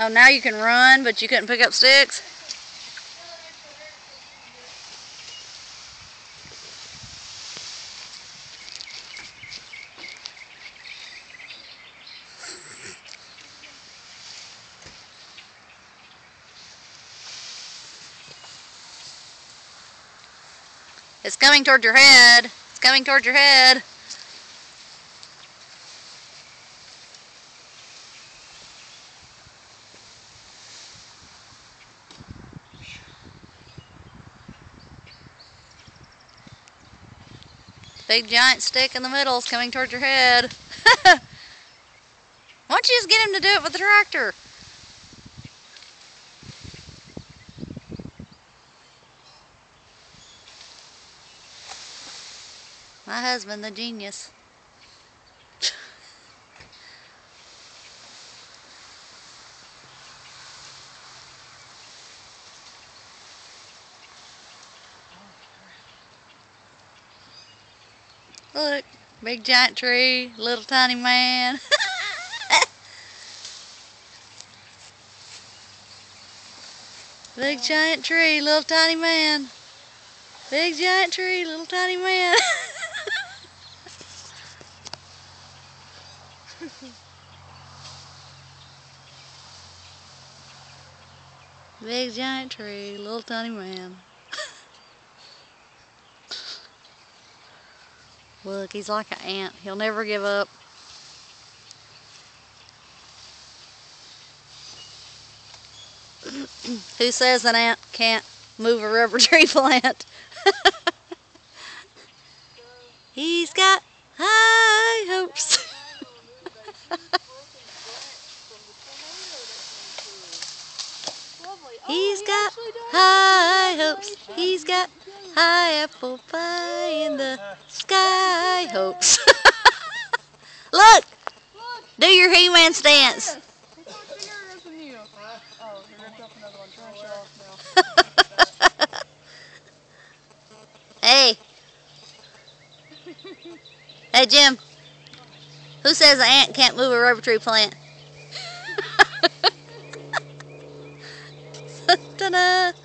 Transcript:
Oh, now you can run, but you couldn't pick up sticks? It's coming toward your head. It's coming toward your head. Big giant stick in the middle is coming towards your head. Why don't you just get him to do it with the tractor? My husband, the genius. Look, big giant tree, little tiny man. big giant tree, little tiny man. Big giant tree, little tiny man. Big giant tree, little tiny man. Look, he's like an ant. He'll never give up. Who says an ant can't move a rubber tree plant? he's got high hopes. He's got high hopes. He's got high apple pie in the sky hopes. Look! Do your He-Man stance. hey. Hey, Jim. Who says an ant can't move a rubber tree plant? Ta-da!